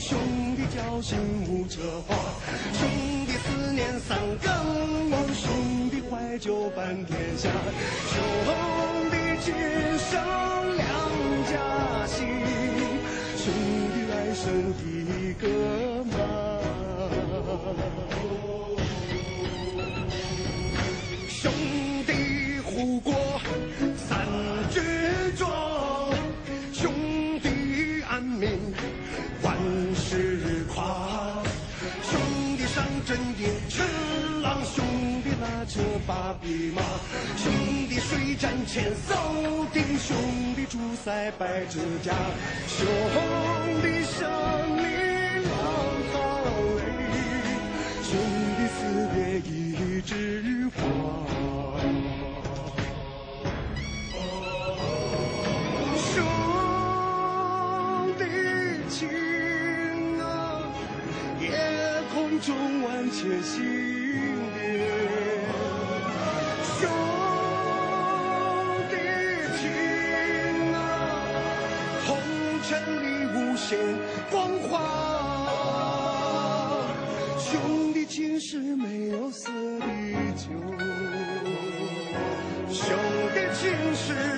兄弟交心无遮话。兄弟思念三更梦，兄弟怀旧伴天下。兄弟今生两家心，兄弟来生一个妈。兄弟护国弟出塞拜指甲，兄弟生命浪滔泪，兄弟死别一枝花。兄弟情啊，夜空中万千星光华。兄弟情是没有色的酒，兄弟情是。